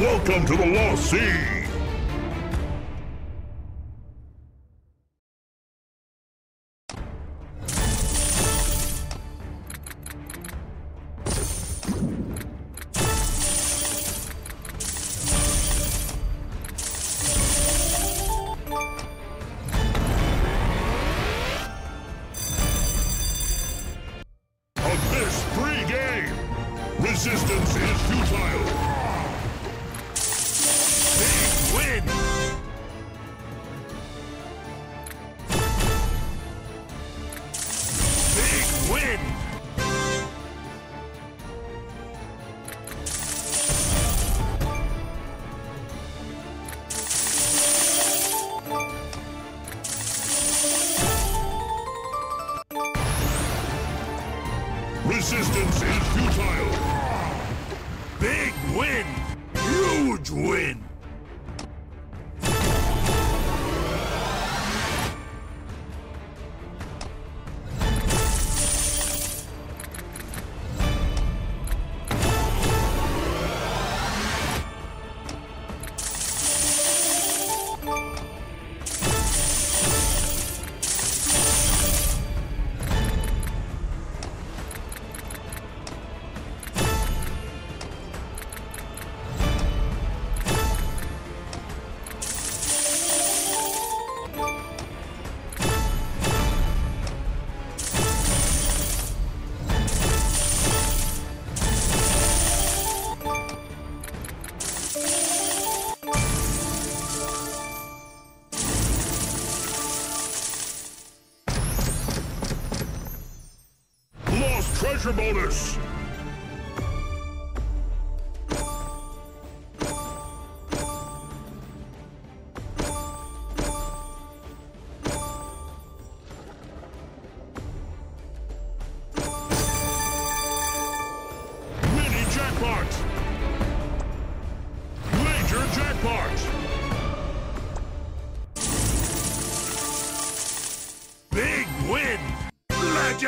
Welcome to the Lost Sea! Resistance is futile! Big win! Huge win!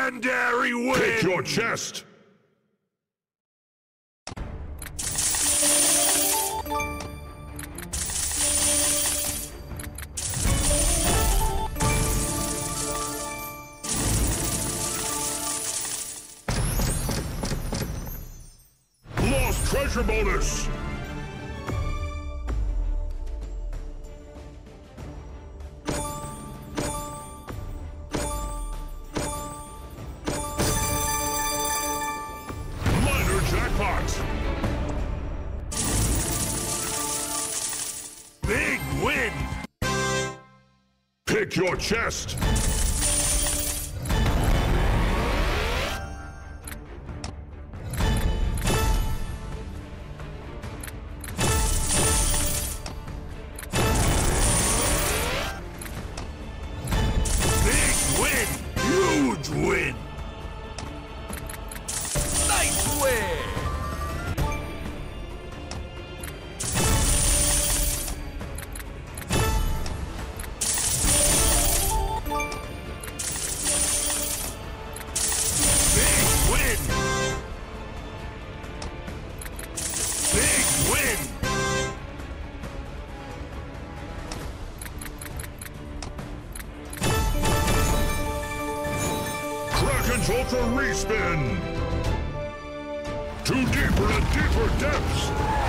Legendary win! Your chest! Treasure bonus! Pick your chest! Kraken's Ultra Respin! To deeper and deeper! To deeper and deeper depths!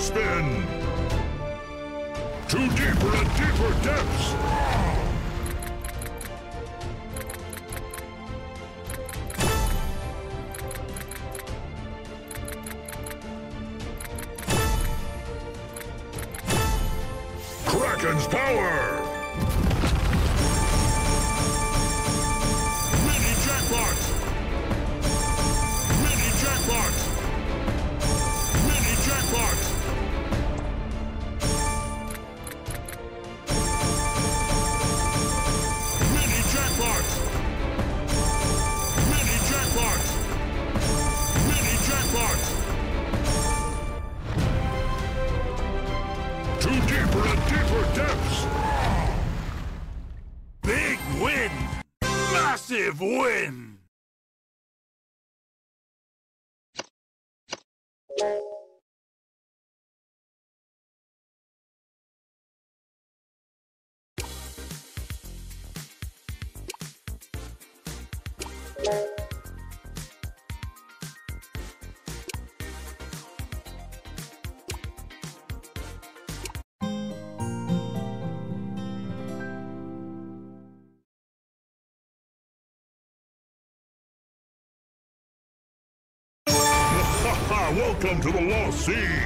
Spin! To deeper and deeper depths! Deeper depths! Big win! Massive win! Welcome to the Lost Sea!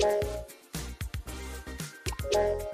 Thank you.